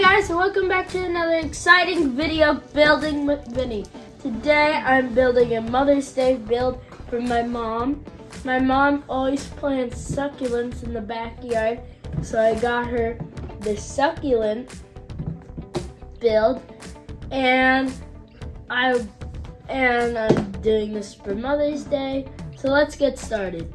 guys, welcome back to another exciting video building with Vinny. Today I'm building a Mother's Day build for my mom. My mom always plants succulents in the backyard, so I got her this succulent build and I and I'm doing this for Mother's Day. So let's get started.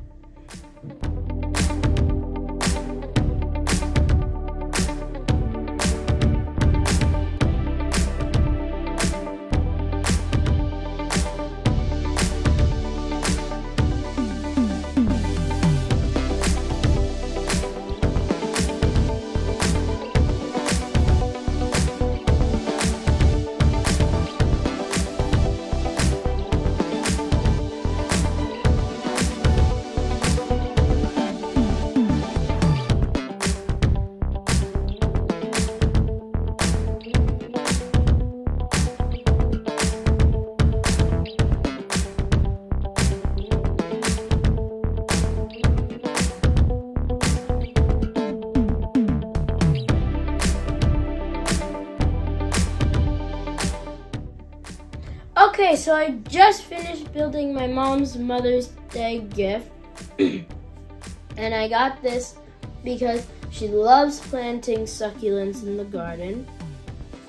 Okay, so I just finished building my mom's Mother's Day gift. and I got this because she loves planting succulents in the garden.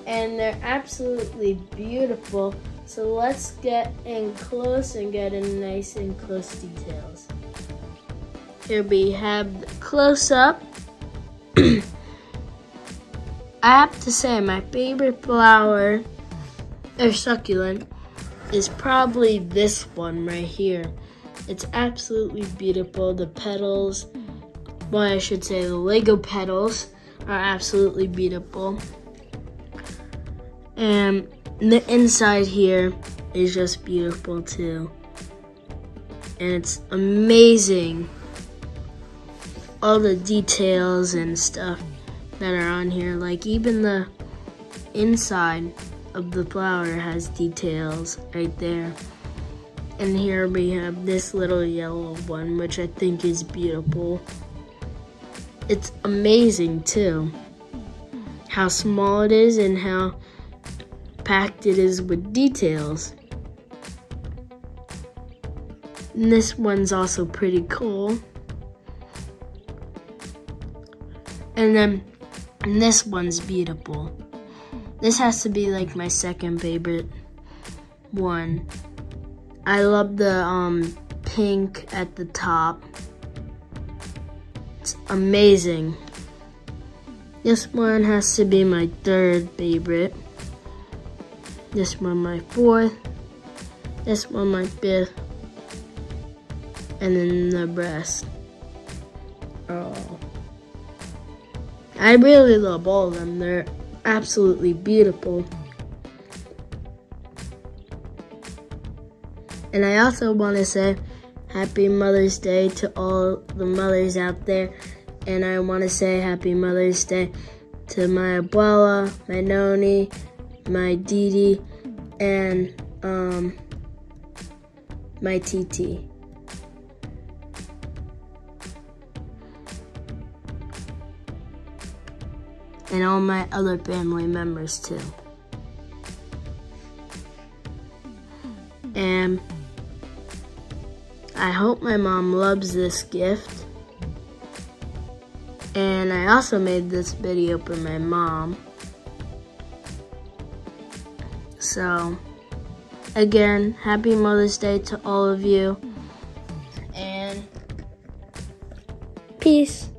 And they're absolutely beautiful. So let's get in close and get in nice and close details. Here we have the close up. I have to say my favorite flower or succulent is probably this one right here. It's absolutely beautiful. The petals, well, I should say the Lego petals are absolutely beautiful. And the inside here is just beautiful too. And it's amazing. All the details and stuff that are on here, like even the inside of the flower has details right there. And here we have this little yellow one, which I think is beautiful. It's amazing too, how small it is and how packed it is with details. And this one's also pretty cool. And then and this one's beautiful. This has to be like my second favorite one. I love the um, pink at the top. It's amazing. This one has to be my third favorite. This one my fourth. This one my fifth. And then the rest. Oh. I really love all of them. They're absolutely beautiful. And I also want to say happy Mother's Day to all the mothers out there. And I want to say happy Mother's Day to my abuela, my noni, my Didi, and um, my TT. And all my other family members too. And I hope my mom loves this gift. And I also made this video for my mom. So, again, happy Mother's Day to all of you. And peace.